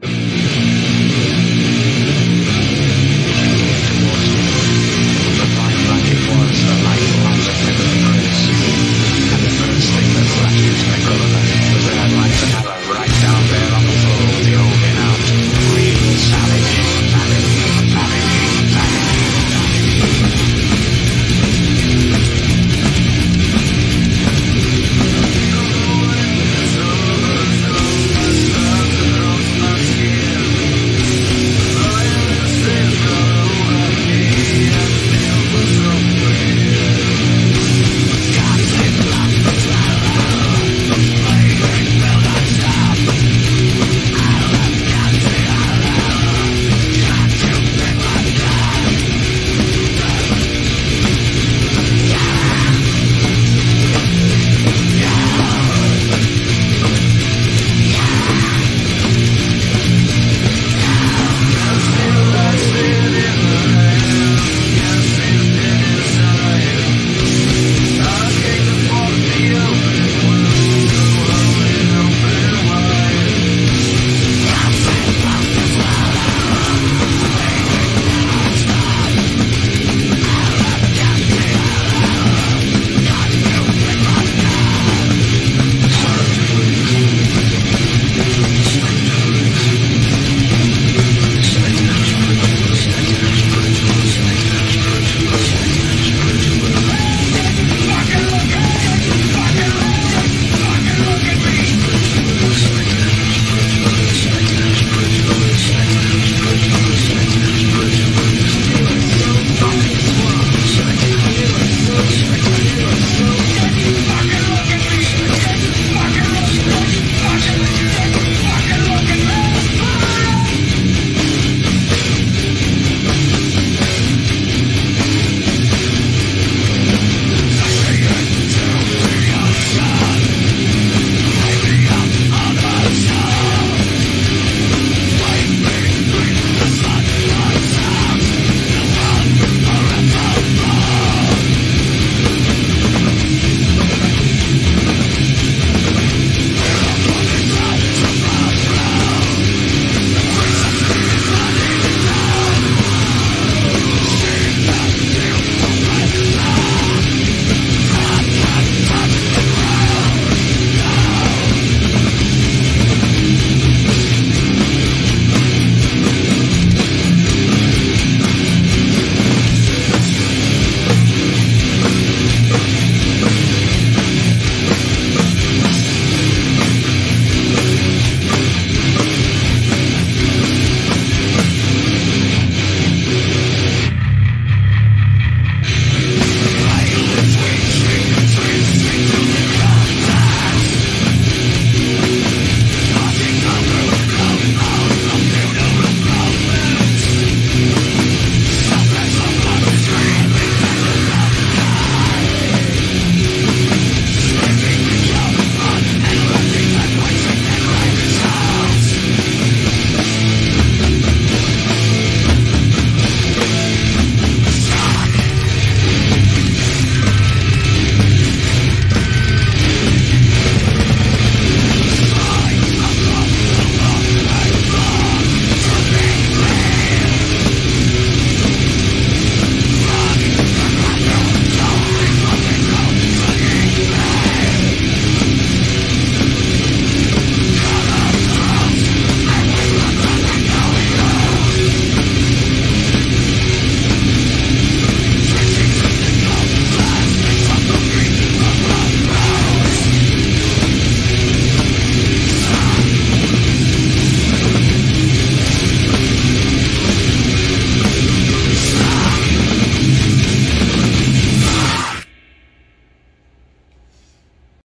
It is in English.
you